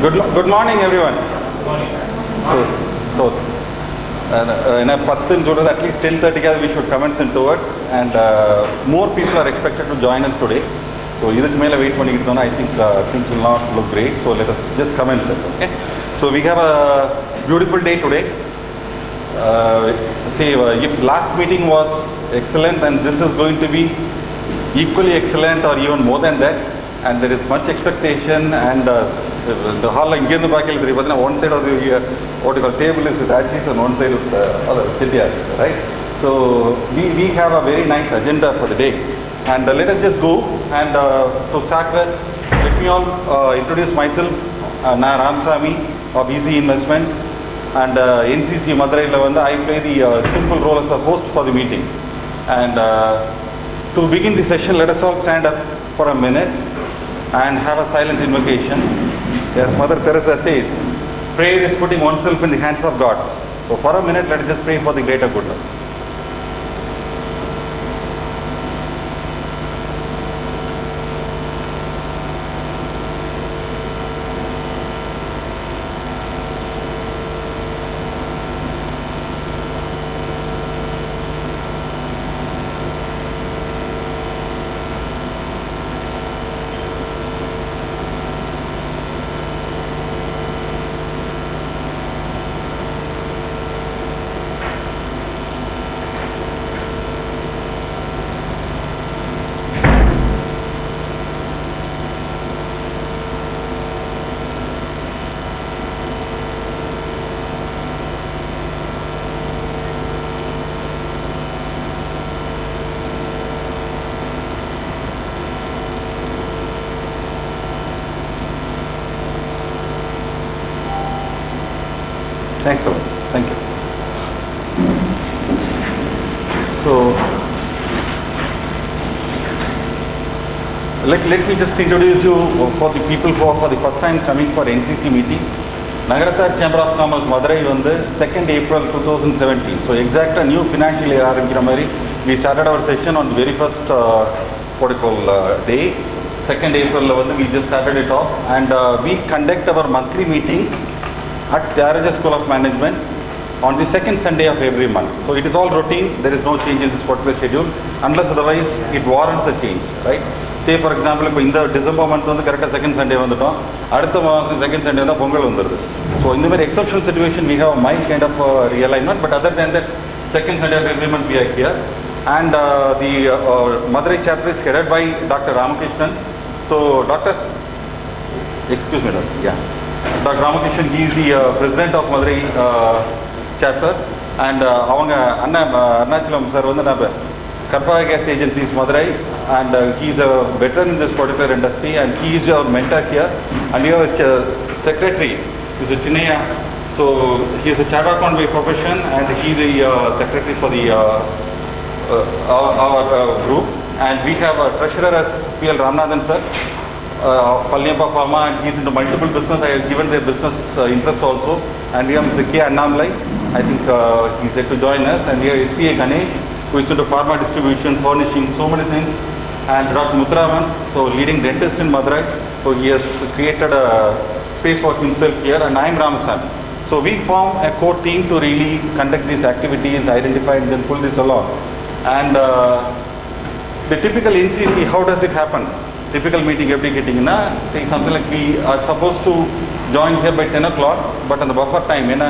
Good, lo- good morning, everyone. So, so in a பத்துன்னு சொல்றது at least ten தேர்ட்டிக்காவது we should comments in toward and more people are expected to join us today so இதுக்கு மேலே wait பண்ணிக்கிட்டு இருந்தோம்னா I think things will not look great so let us just comment okay so we have a beautiful day today uh, say uh, if last meeting was excellent and this is going to be equally excellent or even more than that and there is much expectation and uh, the hall இங்கேருந்து பார்க்கல தெரியும் பார்த்தீங்கன்னா one side of the what you call table is with Ajis and one side with uh, other Chettiar, right? So we, we have a very nice agenda for the day and uh, let us just go and uh, to start with let me all uh, introduce myself uh, நான் Ramasamy of Easy Investments and uh, NCC Madurai வந்து I play the uh, simple role as a host for the meeting. And uh, to begin the session, let us all stand up for a minute and have a silent invocation. As Mother Teresa says, prayer is putting oneself in the hands of God. So for a minute, let us just pray for the greater goodness. Thanks a lot. Thank you. So, let, let me just introduce you for the people who are for the first time coming for NCC meeting. Nagaratha Chamber of Commerce Madurai வந்து 2nd April 2017. So exactly new financial year ஆரம்பிக்கிற மாதிரி we started our session on the very first uh, what you call uh, day. 2nd April ல வந்து we just started it off and uh, we conduct our monthly meetings at Tyagaraja School of Management on the second Sunday of every month. So it is all routine, there is no change in this particular schedule unless otherwise it warrants a change, right? Say for example இப்போ இந்த December month வந்து கரெக்டாக second Sunday வந்துட்டோம். அடுத்த மாதம் second Sunday தான் பொங்கல் வந்துடுது so இந்த மாதிரி exceptional situation we have my kind of realignment but other than that second Sunday of every month we are here and the Madurai chapter is headed by doctor Ramakrishnan so doctor excuse madam yeah doctor Ramakrishnan is the president of Madurai chapter and அவங்க அண்ணா Arunachalam sir வந்து நம்ம கர்பாகேஸ் agencies Madurai and uh, he is a veteran in this particular industry and he is our mentor here. And you have a ch- secretary, Mr. Chinaya. So he is a chartered accountant by profession and he is the uh, secretary for the uh, uh, our, our uh, group. And we have a treasurer as P.L. Ramanathan sir uh, Palyampa Pharma and he's into multiple business. I have given their business uh, interest also. And we have Mr. K. Annamalai. I think uh, he's there to join us. And we have SPA Ganesh, who is into pharma distribution, furnishing, so many things. And Dr. Muthuraman, so leading dentist in Madurai. So he has created a space for himself here. And I am Ramasamy. So we form a core team to really conduct these activities, identify and then pull this along. And uh, the typical NCC, how does it happen? Typical meeting எப்படி கேட்டிங்கன்னா say something like we are supposed to join here by 10 o'clock but அந்த buffer time ஏன்னா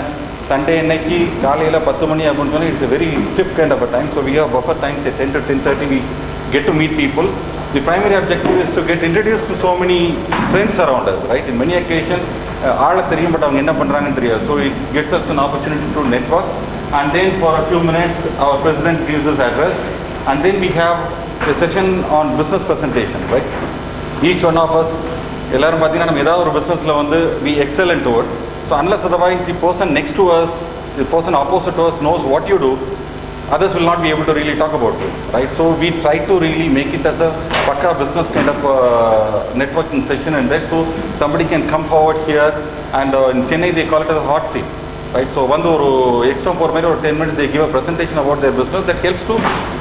Sunday அன்னைக்கு காலையில் பத்து மணி அப்படின்னு சொன்னால் it's very stiff kind of a time so we have buffer time say 10 to 10.30 we get to meet people. The primary objective is to get introduced to so many friends around us, right? In many occasions, uh, ஆளை தெரியும் but அவங்க என்ன பண்ணுறாங்கன்னு தெரியாது so it gets as an opportunity to network and then for a few minutes our president gives his address and then we have a session on business presentation, right? Each one of us, எல்லாரும் பார்த்தீங்கன்னா நம்ம ஏதாவது ஒரு பிஸ்னஸில் வந்து we excel into it. So unless otherwise the person next to us, the person opposite to us knows what you do, others will not be able to really talk about it, right? So we try to really make it as a Pakka business kind of uh, networking session and that so somebody can come forward here and uh, in Chennai they call it as a hot seat, right? So one or uh, extra four minutes or 10 minutes they give a presentation about their business that helps to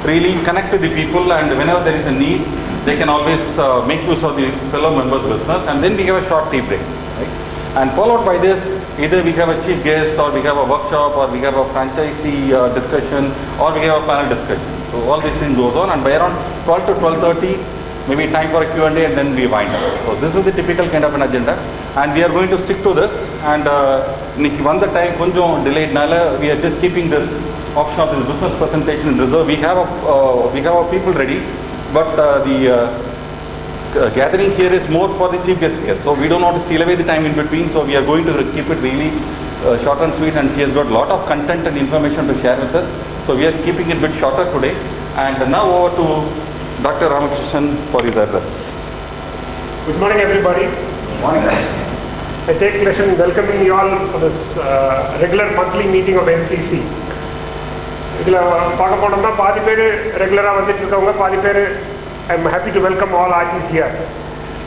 really connect with the people and whenever there is a need, they can always uh, make use of the fellow members' business and then we have a short tea break, right? And followed by this, either we have a chief guest or we have a workshop or we have a franchisee uh, discussion or we have a panel discussion. So all these things goes on and by around 12 to 12.30, maybe time for a Q&A and then we wind up. So this is the typical kind of an agenda and we are going to stick to this and uh, இன்னைக்கு வந்த time கொஞ்சம் delayedனால we are just keeping this option of this business presentation in reserve. We have a, uh, we have our people ready but uh, gathering here is more for the chief guest here. So we don't want to steal away the time in between. So we are going to keep it really uh, short and sweet. And she has got a lot of content and information to share with us. So we are keeping it a bit shorter today. And now over to Dr. Ramakrishnan for his address. Good morning, everybody. Good morning. I take pleasure in welcoming you all for this uh, regular monthly meeting of NCC. இதில் பார்க்க போனோம்னா பாதி பேர் ரெகுலராக வந்துட்டு இருக்கவங்க பாதி பேர் I'm happy to welcome all artists here.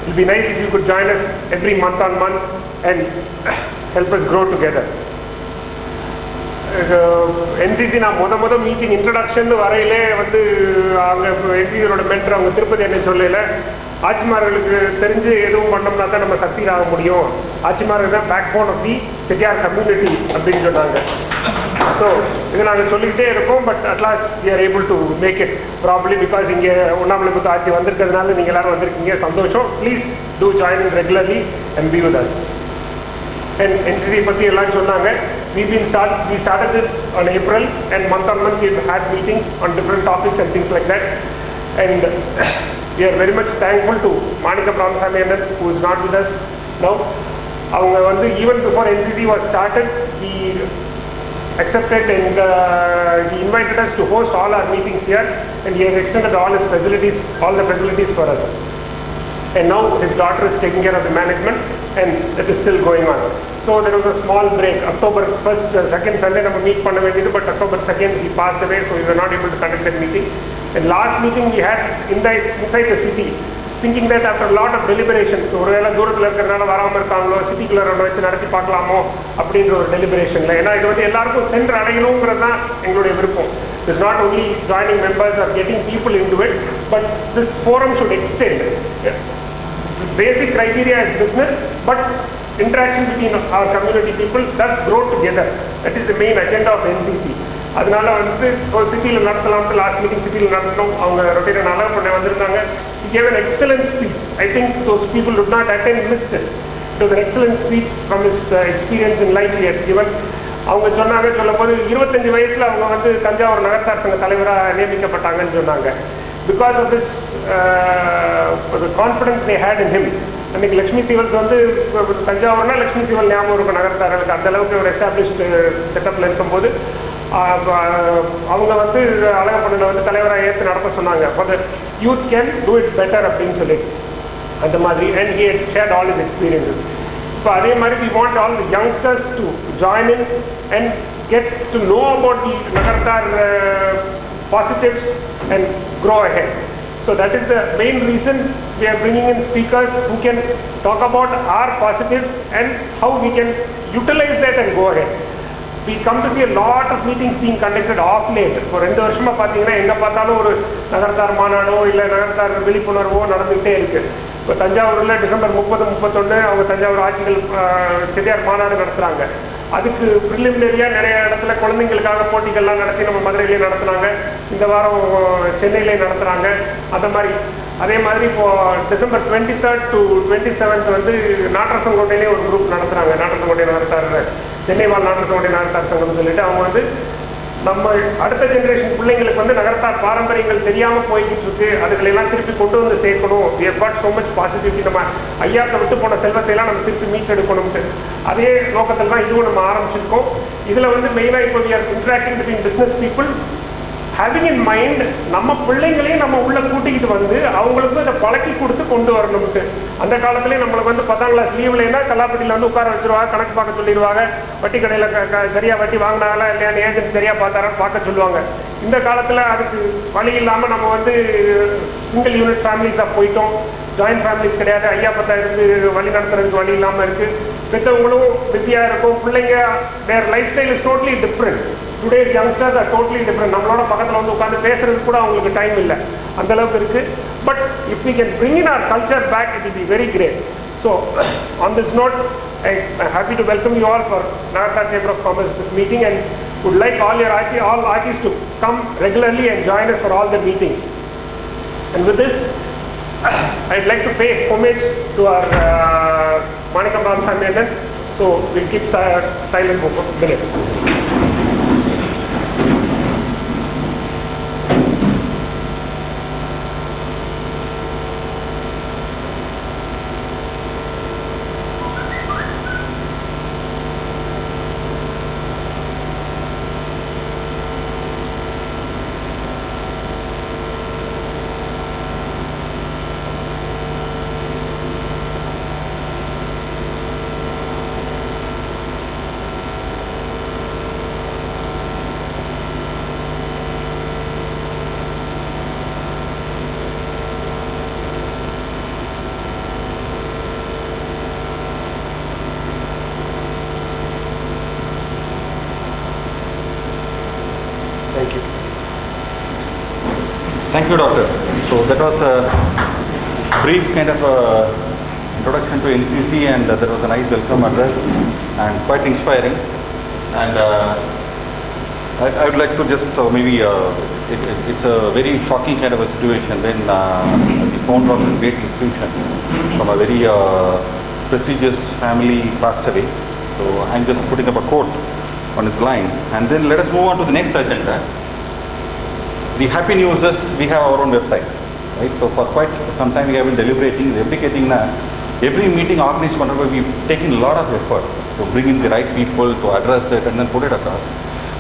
It'll be nice if you could join us every month on month and help us grow together. NCC நான் முத முத மீட்டிங் இன்ட்ரடக்ஷன் வரையிலே வந்து அவங்க என்சிசியோட மென்டர் அவங்க திருப்பதி என்ன சொல்லல ஆட்சிமார்களுக்கு தெரிஞ்சு எதுவும் பண்ணோம்னா தான் நம்ம சக்சீட் ஆக முடியும். ஆட்சிமார்கள் தான் back phone of the Chettiar community அப்படின்னு சொன்னாங்க. ஸோ இது நாங்கள் சொல்லிக்கிட்டே இருக்கோம் but at last we are able to make it probably because இங்கே உண்ணாமலைபுத்து ஆட்சி வந்திருக்கிறதுனால நீங்கள் எல்லாரும் வந்திருக்கீங்க. சந்தோஷம். Please do join regularly and be with us and NCC பற்றி எல்லாம் சொன்னாங்க. We been start we start this on April and month on month had had meetings different different topics things things like that. we are very much thankful to Manikam Ramasamy who is not with us now. Even before even was started, he accepted and uh, he invited us to host all our meetings here and he has extended all his facilities, all the facilities for us. And now his daughter is taking care of the management and it is still going on. So there was a small break. October 1st, uh, second Sunday, நம்ம meet பண்ண வேண்டியது but October 2nd he passed away so we were not able to conduct that meeting. And last meeting we had in the, inside the city thinking that after a lot of deliberations ஒருவேளை தூரத்தில் இருக்கிறனால வராமல் இருக்காங்களோ சிட்டிக்குள்ளே ஒன்று வச்சு நடத்தி பார்க்கலாமோ அப்படின்ற ஒரு டெலிபரேஷனில் ஏன்னா இது வந்து எல்லாருக்கும் சென்று அடையணுங்கிறது தான் எங்களுடைய விருப்பம் It's not only joining members or getting people into it, but this forum should extend. Basic criteria is business, but interaction between our community people does grow together. That is the main agenda of NCC. அதனால வந்து இப்போ சிட்டியில் நடத்தலாம்ட்டு last meeting சிட்டியில் நடத்தணும் அவங்க rotate நல்லா பண்ண வந்திருந்தாங்க. Gave an excellent speech I think those people did not attend missed it was an excellent speech from his experience in life year இவன் அவங்க சொன்னாங்க சொல்லும்போது இருபத்தஞ்சு வயசில் அவங்க வந்து தஞ்சாவூர் நகர்த்தார் தலைவராக நியமிக்கப்பட்டாங்கன்னு சொன்னாங்க. Because of this confidence they had in him அன்றைக்கி லக்ஷ்மி சிவல்ஸ் வந்து தஞ்சாவூர்னா லக்ஷ்மி சிவல் ஞாபகம் இருக்கும் நகர்த்தார்களுக்கு. அந்த அளவுக்கு ஒரு எஸ்டாப்ளிஷ்டு செட்டப்பில் uh, இருக்கும்போது அவங்க வந்து அழகப்பண்ணில் வந்து தலைவராக ஏற்று நடத்த சொன்னாங்க. For the youth can do it better அப்படின்னு சொல்லி. அந்த மாதிரி. And he shared all his experiences இப்போ அதே மாதிரி we want all the youngsters to join in and get to know about the Nagarathar positives and grow ahead. So that is the main reason we are bringing in speakers who can talk about our positives and how we can utilize that and go ahead. We come to see a lot of meetings being conducted off late. இப்போ ரெண்டு வருஷமா பார்த்தீங்கன்னா எங்கே பார்த்தாலும் ஒரு நகர்த்தார் மாநாடோ இல்லை நகர்த்தார் விழிப்புணர்வோ நடந்துகிட்டே இருக்கு இப்போ தஞ்சாவூரில் டிசம்பர் முப்பது முப்பத்தொன்று அவங்க தஞ்சாவூர் ஆட்சிகள் செட்டியார் மாநாடு நடத்துகிறாங்க அதுக்கு ப்ரிலிமினரியாக நிறைய இடத்துல குழந்தைங்களுக்காக போட்டிகள்லாம் நடத்தி நம்ம மதுரையிலே நடத்துனாங்க. இந்த வாரம் சென்னையிலே நடத்துகிறாங்க அந்த மாதிரி. அதே மாதிரி இப்போது December twenty third to twenty seventh வந்து நாட்டரசங்கோட்டையிலே ஒரு குரூப் நடத்துகிறாங்க நாட்டரசங்கோட்டை நடத்தார் சென்னை வாழ் நாட்டரசங்கோட்டை நடத்தார் சங்கம்னு சொல்லிட்டு அவங்க வந்து நம்ம அடுத்த ஜென்ரேஷன் பிள்ளைங்களுக்கு வந்து நகரத்தார் பாரம்பரியங்கள் தெரியாமல் போய்கிட்டு இருக்கு அதுகளெல்லாம் திருப்பி கொண்டு வந்து சேர்க்கணும். We got so much positivity நம்ம ஐயாத்தை விட்டு போன செல்வத்தை எல்லாம் நம்ம திருப்பி மீட்டெடுக்கணும்ட்டு. அதே நோக்கத்தில் தான் இதுவும் நம்ம ஆரம்பிச்சிருக்கோம். இதில் வந்து மெயினாக இப்போ we are interacting between business people having in mind நம்ம பிள்ளைங்களையும் நம்ம உள்ளே கூட்டிக்கிட்டு வந்து அவங்களுக்கு இதை பழக்கி கொடுத்து கொண்டு வரணும்ட்டு. அந்த காலத்துலேயே நம்மளுக்கு வந்து பத்தாம் கிளாஸ் லீவ்லேன்னா கல்லாப்பட்டியில் வந்து உட்கார வச்சுருவாங்க கணக்கு பார்க்க சொல்லிடுவாங்க. வட்டி கடையில் க சரியாக வட்டி வாங்கினாங்களா இல்லையான்னு ஏஜென்ட் சரியாக பார்த்தாரான்னு பார்க்க சொல்லுவாங்க. இந்த காலத்தில் அதுக்கு வழி இல்லாமல் நம்ம வந்து சிங்கிள் யூனிட் ஃபேமிலிஸாக போயிட்டோம். ஜாயின்ட் ஃபேமிலிஸ் கிடையாது. ஐயா பத்தா இருந்து வழி நடத்துறதுக்கு வழி இல்லாமல் இருக்குது பெற்றவங்களும் பிஸியாக இருக்கும். பிள்ளைங்க வேறு lifestyle is totally different today youngsters R totally different நம்மளோட பக்கத்தில் வந்து உட்காந்து பேசுறதுக்கு கூட அவங்களுக்கு டைம் இல்லை அந்த அளவுக்கு இருக்குது but if we can bring in our culture back it be very great So, on this note, I- I'm happy to welcome you all for Nagatar Chamber of Commerce this meeting and would like all your IT, all artists to come regularly and join us for all the meetings. And with this, I'd like to pay homage to our uh, Manikam Ram So we'll keep si- silent for a minute. You, Doctor. So that was a brief kind of uh, introduction to NCC and uh, that was a nice welcome address and quite inspiring. And uh, I, I would like to just uh, maybe, it, it, it's a very shocking kind of a situation when the founder of this great institution from a very prestigious family passed away. So I'm just putting up a quote on his line. And then let us move on to the next agenda. The happy news is we have our own website, right? So for quite some time we have been deliberating, replicating na every meeting organized whenever we've taken a lot of effort to bring in the right people to address it and then put it across.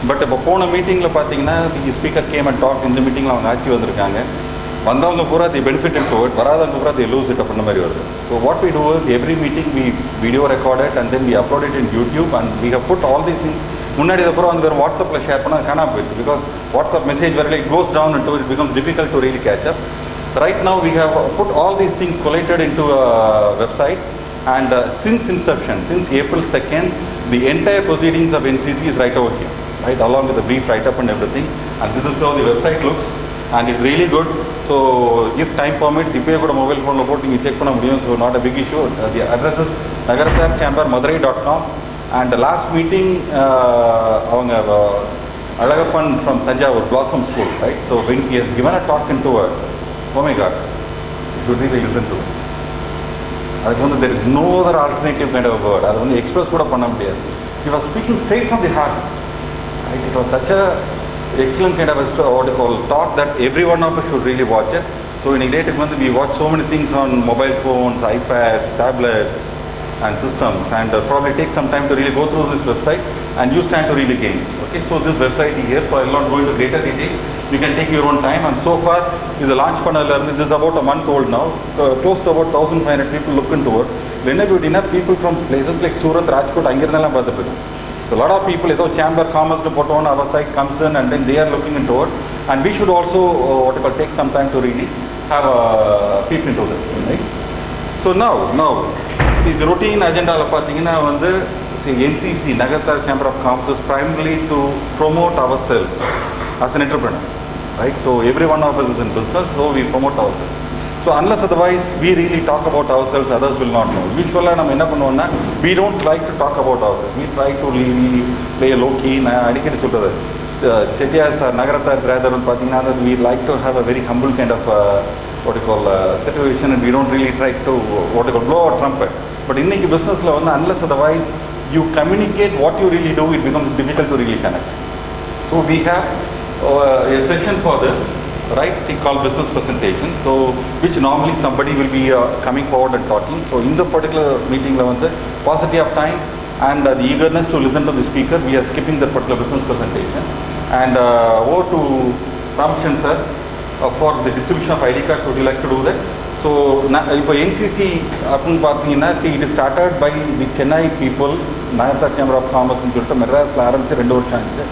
But இப்போ போன மீட்டிங்கில் பார்த்தீங்கன்னா the speaker came and talk இந்த மீட்டிங்கில் அவங்க ஆட்சி வந்திருக்காங்க வந்தவங்க பூரா தி பெனிஃபிட் டு இட் வராதவங்க பூரா தி லூஸ் இட் அப்படின்ற மாதிரி வருது so what we do is every meeting we video recorded and then we upload it in YouTube and we have put all these things முன்னாடி இதுக்கப்புறம் வந்து வெறும் வாட்ஸ்அப்பில் ஷேர் பண்ணால் காணாமல் போயிடுச்சு பிகாஸ் வாட்ஸ்அப் மெசேஜ் வரல it goes down and it becomes difficult to really catch up. right now we have put all these things collated into a website and uh, since inception, since April 2nd, the entire proceedings of NCC is right over here, right, along with the brief write-up and everything. And this is how the website looks and it's really good. So if time permits, if you have a mobile phone reporting, you can check on a so not a big issue. Uh, the address is nagaratharchambermadurai.com and the last meeting, uh, Alagappan uh, from was Blossom School, right? So when he has given a talk into a, oh my God, you need to I to it. There is no other alternative kind of word. That's only express word of He was speaking straight from the heart. Right? It was such a excellent kind of a article, talk that every one of us should really watch it. So in a day, we watch so many things on mobile phones, iPads, tablets, and systems and uh, probably take some time to really go through this website and you stand to really gain. Okay, so this website is here, so I will not go into greater detail. You can take your own time and so far is the launch panel, this is about a month old now, uh, close to about 1500 people look into it. Whenever you enough people from places like Surat, Rajkot, அங்கிருந்தெல்லாம் பார்த்துட்டு இருக்கோம். So a lot of people, ஏதோ chamber commerce put on our site comes in and then they are looking into it. And we should also, uh, what you call, take some time to really have a peep into this, right? So now now இது routine அஜெண்டாவில் பார்த்தீங்கன்னா வந்து NCC Nagarathar chamber of commerce primarily to promote ourselves as an entrepreneur. Right? So every one of us is so business, promote we promote ourselves. So unless otherwise we really talk about ourselves others will not know யூஸ்வலாக நம்ம என்ன பண்ணுவோம்னா we don't like to talk about ourselves we try to லீவி play low key நான் அடிக்கடி சொல்கிறது Chettiar sir Nagarathar கிராதர்னு பார்த்தீங்கன்னா we like to have a very humble kind of what call situation and we don't really try to what call blow our trumpet call blow a trumpet but இன்னைக்கு பிஸ்னஸில் வந்து unless otherwise you communicate what you really do it becomes difficult to really connect so we have uh, a session for this right we call business presentation so which normally somebody will be uh, coming forward and talking so in the particular meeting la வந்து paucity of time and uh, the eagerness to listen to the speaker we are skipping that particular business presentation and uh, over to Ramchan sir uh, for the distribution of ID cards, would you like to do that? So நான் இப்போ NCC அப்படின்னு பார்த்தீங்கன்னா see it started by the Chennai people Nagarathar chamber of காமர்ஸ்னு சொல்லிட்டு மெட்ராஸில் ஆரம்பிச்சு ரெண்டு வருஷம் ஆச்சு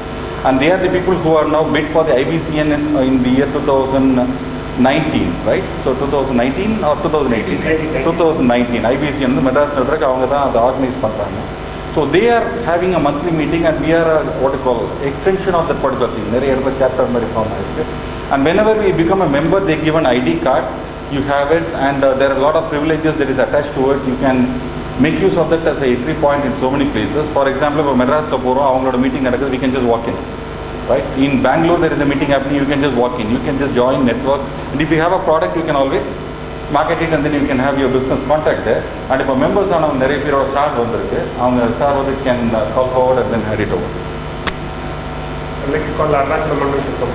and they are the people who are now bid for the IBCN in, in the year 2019 right so 2019 or 2018 2019 IBCN வந்து Madras network அவங்க தான் அதை ஆர்கனைஸ் பண்ணுறாங்க so they are having a monthly meeting and we are what call extension of that particular thing நிறைய இடத்துல chapter மாதிரி form ஆயிருக்கு and whenever we become a member they give an ID card you have it, and uh, there are a lot of privileges that is attached to it. You can make use of that as a entry point in so many places. For example, இப்போ மெட்ராஸ்ல போகிறோம் அவங்களோட meeting நடக்குது we can just walk in. Right? In Bangalore, there is a meeting happening, you can just walk in. You can just join, network. And if you have a product, you can always market it and then you can have your business contact there. And இப்போ members ஆனவங்க நிறைய பேரோட star வந்திருக்கு அவங்க star வந்து can call forward and then hand it over. I'd like to call Arunachal Mandan to come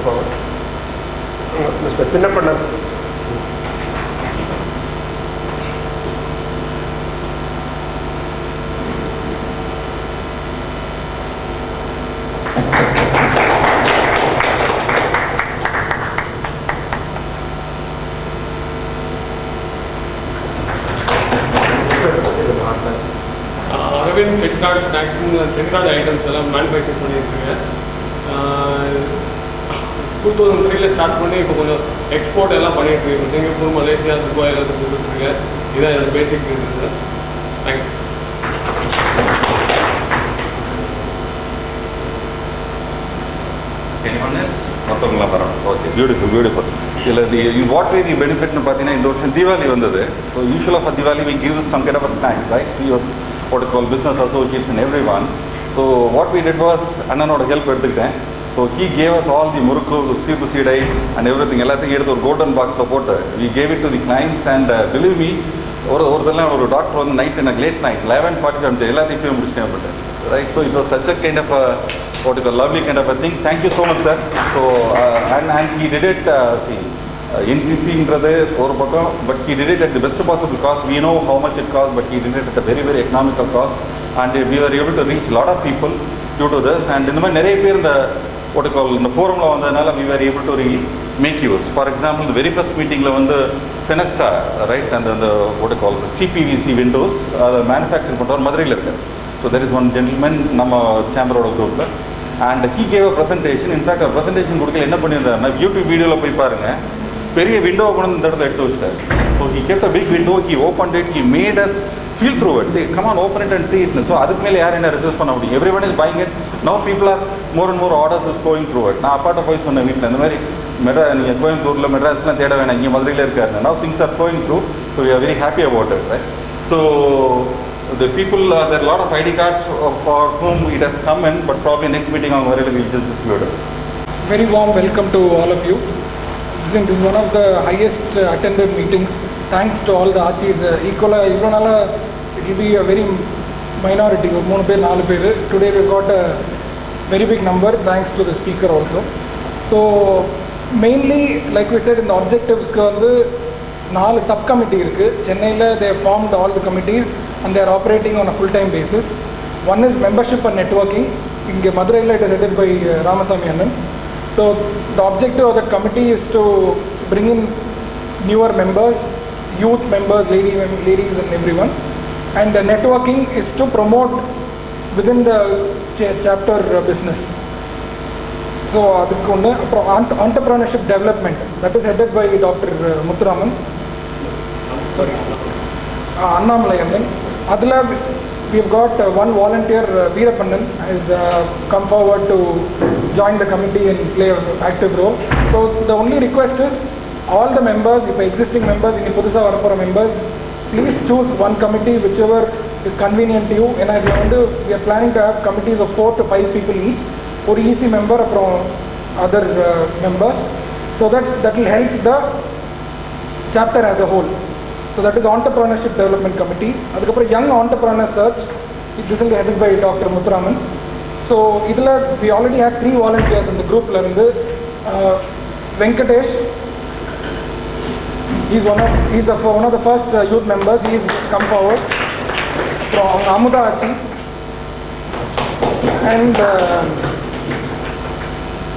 Aravind செட்கார்ட் snacking செட்கார்ட் items எல்லாம் manufacture பண்ணியிருக்கேன் டூ தௌசண்ட் த்ரீல ஸ்டார்ட் பண்ணி இப்போ கொஞ்சம் எக்ஸ்போர்ட் எல்லாம் பண்ணிட்டு இருக்கேன் சிங்கப்பூர் மலேசியா துபாய் எல்லாத்துக்கும் கொடுத்துருக்கேன் இதான் என்னோட பேசிக் இருக்குது தேங்க்யூ? மற்றவங்களாம் வரணும் ஓகே பியூட்டிஃபுல் பியூட்டிஃபுல் இது வாட் வே தி பெனிஃபிட்னு பார்த்தீங்கன்னா இந்த வருஷம் தீபாவளி வந்தது. ஸோ யூஸ்வலாக for Deepavali we give some kind of snacks right we what is called business associates and everyone. So what we did was, அண்ணனோட ஹெல்ப் எடுத்துக்கிட்டேன். So he gave us all the murukku cheeppu seedai and every thing எல்லாத்தையும் எடுத்து ஒரு golden பாக்ஸில் போட்டு we gave it to the clients and believe me ஒரு ஒரு தடவை ஒரு டாக்டர் வந்து நைட் எனக்கு late night eleven forty five எல்லாத்தையும் போய் முடிச்சிட்டேன் but right so it was such a kind of what is a lovely kind of a thing thank you so much sir so and and he did it C என்சிசின்றது ஒரு பக்கம் but he did it at the best possible cost we no how much it cost but he did it at very very economical cost and we are able to reach lot of people due to this and இந்த மாதிரி நிறைய பேர் இந்த ஒட்டுக்கால் இந்த ஃபோரமில் வந்ததுனால we are able to re make use for example very first மீட்டிங்கில் வந்து ஃபெனஸ்டா ரைட் அந்த அந்த ஒட்டுக்கால் சிபிவிசி விண்டோஸ் அதை மேனுஃபேக்சர் பண்ணுறவர் மதுரையில் இருக்கார். So there is one gentleman நம்ம சேம்பரோட குரூப்பில் and he gave a presentation in fact presentation கொடுக்கல என்ன பண்ணியிருந்தாருன்னா யூடியூப் வீடியோவில் போய் பாருங்கள் பெரிய விண்டோ கொண்டு வந்து இந்த இடத்துல எடுத்து வச்சிட்டார் so he kept a big window he open it he made us feel through it சரி come on open it and see it so அதுக்கு மேலே யார் என்ன ரெசிஸ்ட் பண்ண முடியும் every one is buying it no people are more and more orders is going through it நான் அப்பாட்ட போய் சொன்னேன் வீட்டில் இந்த மாதிரி மெட்ரா நீங்கள் கோயம்புத்தூரில் மெட்ராஸ்லாம் தேட வேணாம் இங்கே மதுரையில் இருக்காரு now things are going through so we are very happy about it right so the people, uh, there are a lot of ID cards uh, for whom it has come in, but probably next meeting on Varela we'll just distribute it. Very warm welcome to all of you. It is one of the highest attended meetings. Thanks to all the archis. ஈக்குவலாக இவ்வளோ நாளாக it will be a very minority ஒரு மூணு பேர் நாலு பேர். Today we got a very big number thanks to the speaker also so mainly like we set இந்த ஆப்ஜெக்டிவ்ஸ்க்கு வந்து நாலு சப் கமிட்டி இருக்குது சென்னையில் they form all the committees and they're operating on a full time basis one is membership and networking இங்கே மதுரையில் it is headed by Ramasamy அண்ணன் so the objective of that committee is to bring in newer members, youth members, lady, ladies and everyone. And the networking is to promote within the cha- chapter uh, business. So அதுக்கு ஒன்று அப்புறம் entrepreneurship development that is headed by doctor Muthuraman sorry Annamalai அண்ணன் அதில் we have got uh, one volunteer, uh, Veerapannan, has uh, come forward to join the committee and play an active role. So the only request is all the members, if existing members, இனி புதுசாக வரப்போகிற members, please choose one committee whichever is convenient to you. ஏன்னா இதில் வந்து we are planning to have committees of four to five people each. ஒரு EC member அப்புறம் other uh, members. So that that will help the chapter as a whole. So that is Entrepreneurship Development Committee. அதுக்கப்புறம் Young Entrepreneur Search. This is headed by Dr. Muthuraman. So இதில் we already have three volunteers இந்த குரூப்லேருந்து Venkatesh is one of is one of the first youth members is come forward அப்புறம் அவங்க அமுதா ஆச்சி and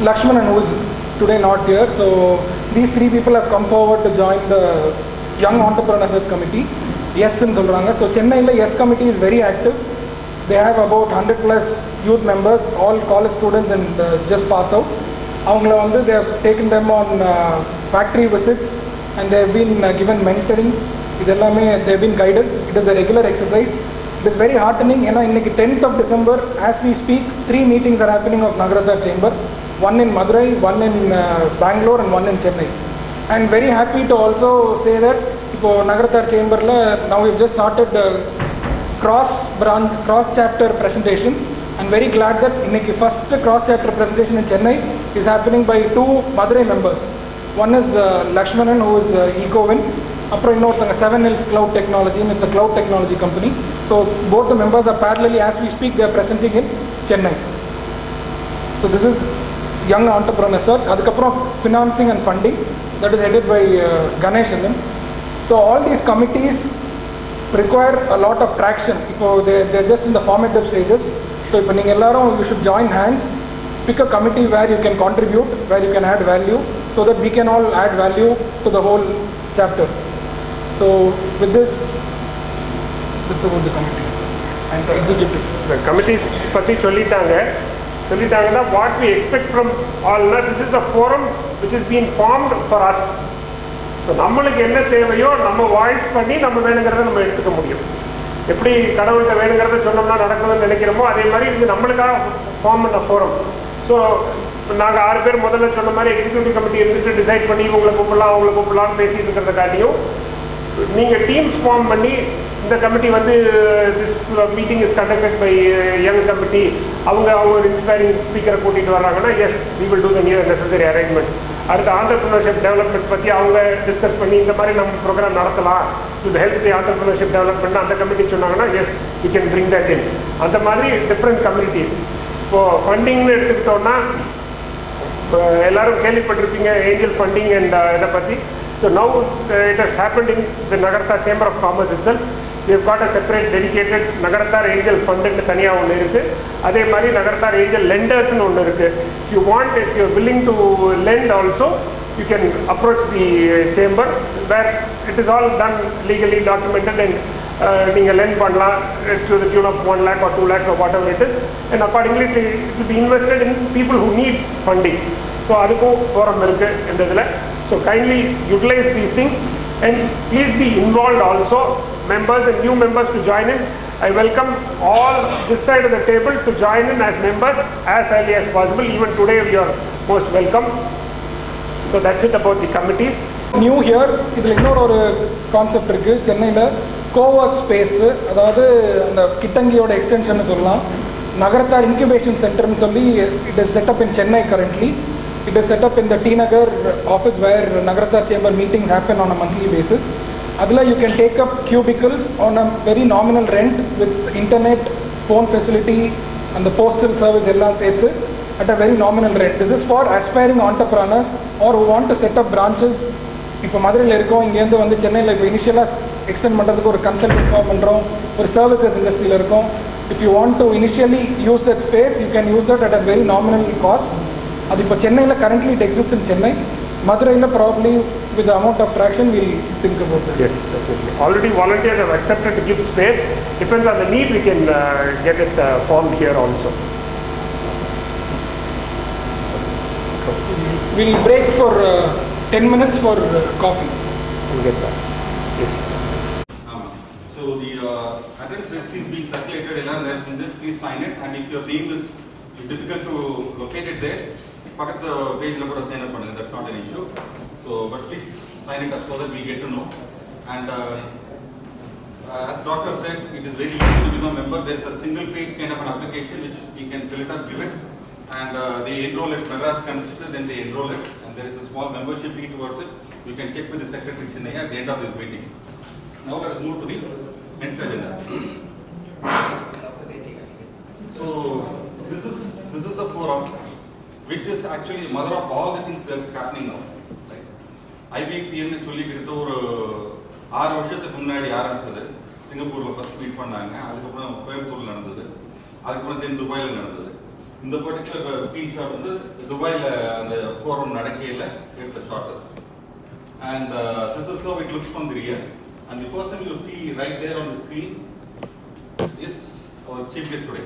Lakshmanan whose today not year so these three people have come forward to join the young entrepreneurs committee எஸ்ன்னு சொல்கிறாங்க so சென்னையில் YES committee is very active They have about 100 plus youth members, all college students and uh, just pass out. அவங்கள வந்து they have taken them on uh, factory visits and they have been uh, given mentoring. இது எல்லாமே they have been guided. It is a regular exercise. It is very heartening ஏன்னா இன்னைக்கு 10th of December as we speak three meetings are happening of Nagarathar Chamber. One in Madurai, one in uh, Bangalore and one in Chennai. And very happy to also say that இப்போ நகரத்தார் சேம்பரில் now we've just started uh, cross branch, cross chapter presentations. I'm very glad that இன்னைக்கு first cross chapter presentation in Chennai is happening by two Madurai members. One is uh, Lakshmanan who is uh, Ecovin. அப்புறம் இன்னொருத்தங்க seven hills cloud technology it's a cloud technology company. So both the members are parallelly as we speak they are presenting in Chennai. So this is young entrepreneur search. அதுக்கப்புறம் financing and funding that is headed by uh, Ganesh and them. So all these committees require a lot of traction. இப்போ they they're just in the formative stages. So இப்போ நீங்கள் எல்லாரும் you should join hands, pick a committee where you can contribute, where you can add value, so that we can all add value to the whole chapter. So with this, this is about the committee and the executive. இந்த committees பற்றி சொல்லிட்டாங்க சொல்லிட்டாங்கன்னா what we expect from ஆல்னா this is a forum which is been formed for us so நம்மளுக்கு என்ன தேவையோ நம்ம voice பண்ணி நம்ம வேணுங்கிறத நம்ம எடுத்துக்க முடியும். எப்படி கடவுள்கிட்ட வேணுங்கிறத சொன்னோம்னா நடக்குதுன்னு நினைக்கிறோமோ அதே மாதிரி இது நம்மளுக்காக ஃபார்ம் பண்ண ஃபோரம் ஸோ நாங்கள் ஆறு பேர் முதல்ல சொன்ன மாதிரி எக்ஸிக்யூட்டிவ் கமிட்டி இருந்துட்டு டிசைட் பண்ணி உங்களை கூப்பிடலாம் அவங்களை கூப்பிடலாம்னு பேசிட்டு இருக்கிறத காட்டியும் நீங்கள் டீம்ஸ் ஃபார்ம் பண்ணி இந்த கமிட்டி வந்து this meeting is conducted by young committee அவங்க அவங்க ஒரு இன்ஸ்பைரிங் ஸ்பீக்கரை கூட்டிகிட்டு வர்றாங்கன்னா yes we will do the new necessary arrangement அடுத்து ஆண்டர்பிரினர்ஷிப் டெவலப்மெண்ட் பற்றி அவங்க டிஸ்கஸ் பண்ணி இந்த மாதிரி நம்ம ப்ரோக்ராம் நடத்தலாம். To help the entrepreneurship development அந்த கமிட்டி சொன்னாங்கன்னா yes you can bring that in அந்த மாதிரி டிஃப்ரெண்ட் கம்யூனிட்டிஸ் இப்போது ஃபண்டிங்னு எடுத்துக்கிட்டோன்னா இப்போ எல்லாரும் கேள்விப்பட்டிருப்பீங்க ஏஞ்சல் ஃபண்டிங் அண்ட் இதை பற்றி so now it has happen in the Nagarathar chamber of commerce it's we've got a separate dedicated Nagarathar angel ஃபண்டுன்னு தனியாக ஒன்று இருக்குது அதே மாதிரி நகரத்தார் ஏஞ்சல் லெண்டர்ஸ்னு ஒன்று இருக்குது you want if you willing to lend also you can approach the chamber where it is all done legally documented and நீங்கள் lend பண்ணலாம். To the tune of one lakh or two lakh whatever it is and accordingly it it be invested in people who need funding so அதுக்கும் forum இருக்குது இந்த இதில். So kindly utilise these things and please be involve also members and new members to join in. I welcome all this side of the table to join in as members as early as possible. Even today, you are most welcome. So that's it about the committees. New here இதில் இன்னொரு ஒரு concept இருக்குது சென்னையில் கோஒர்க் space அதாவது அந்த கிட்டங்கியோட extension சொல்லலாம் நகரத்தார் incubation சென்டர்னு சொல்லி it is setup in Chennai currently it is setup in the D Nagar office wear Nagarathar chamber meetings happen on a monthly basis அதில் you can take up cubicles on a very nominal rent with internet phone facility அந்த postal service எல்லாம் சேர்த்து at a very nominal rent this is for aspiring entrepreneurs or who want to set up branches இப்போ மதுரையில் இருக்கோம் இங்கேருந்து வந்து சென்னையில் இப்போ இனிஷியலாக எக்ஸ்டெண்ட் பண்ணுறதுக்கு ஒரு கன்சல்டிங் ஃபார்ம் பண்ணுறோம் ஒரு சர்வீசஸ் இண்டஸ்ட்ரியில் இருக்கோம். If you want to initially use that space you can use that at a very nominal cost அது இப்போ சென்னையில் currently it exist in Chennai மதுரையில் probably with amount of traction will think about Yes, definitely. Already volunteers have accepted to give space. Depends on the need, we can uh, get it uh, formed here also. We'll break for uh, 10 minutes for uh, coffee. We'll get that. Yes. ஆமாம் so the address list is being circulated எல்லாரும் தயவு செஞ்சு please sign it and if your name is difficult to locate it தேர் பக்கத்து பேஜில் கூட sign up பண்ணுங்க that's not an issue So, but please sign it up so that we get to know. And uh, uh, as doctor said, it is very easy to become a member. There is a single page kind of an application which we can fill it up, give it. And uh, they enroll at Madras Constituency, then they enroll it. And there is a small membership fee towards it. You can check with the secretary Chennai at the end of this meeting. Now let us move to the next agenda. So this is this is a forum which is actually mother of all the things that is happening now. ஐபிசிஎன்னு சொல்லிக்கிட்டு ஒரு ஆறு வருஷத்துக்கு முன்னாடி ஆரம்பிச்சது. சிங்கப்பூரில் first meet பண்ணாங்க. அதுக்கப்புறம் கோயம்புத்தூரில் நடந்தது. அதுக்கப்புறம் தென் துபாயில் நடந்தது. இந்த பர்டிகுலர் ஸ்க்ரீன்ஷாட் வந்து துபாயில் அந்த ஃபோரம் நடக்கையில எடுத்த ஷாட் அது. And this is how it looks from the real and the person you see right there on the screen is our chief guest today